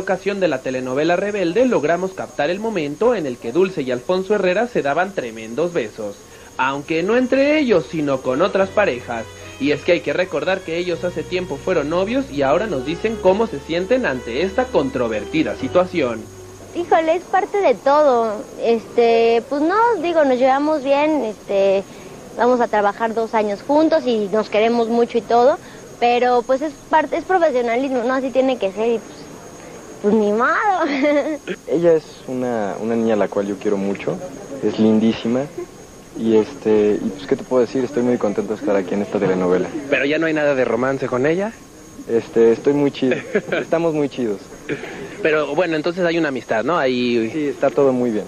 ocasión de la telenovela Rebelde logramos captar el momento en el que Dulce y Alfonso Herrera se daban tremendos besos, aunque no entre ellos, sino con otras parejas. Y es que hay que recordar que ellos hace tiempo fueron novios y ahora nos dicen cómo se sienten ante esta controvertida situación. Híjole, es parte de todo. Este, pues no, digo, nos llevamos bien, este, vamos a trabajar dos años juntos y nos queremos mucho y todo, pero pues es parte, es profesionalismo, ¿no? Así tiene que ser y pues, pues ni malo. Ella es una, una niña a la cual yo quiero mucho, es lindísima y este, y pues qué te puedo decir, estoy muy contento de estar aquí en esta telenovela. Pero ya no hay nada de romance con ella. Este, estoy muy chido, estamos muy chidos. Pero bueno, entonces hay una amistad, ¿no? Ahí Sí, está todo muy bien.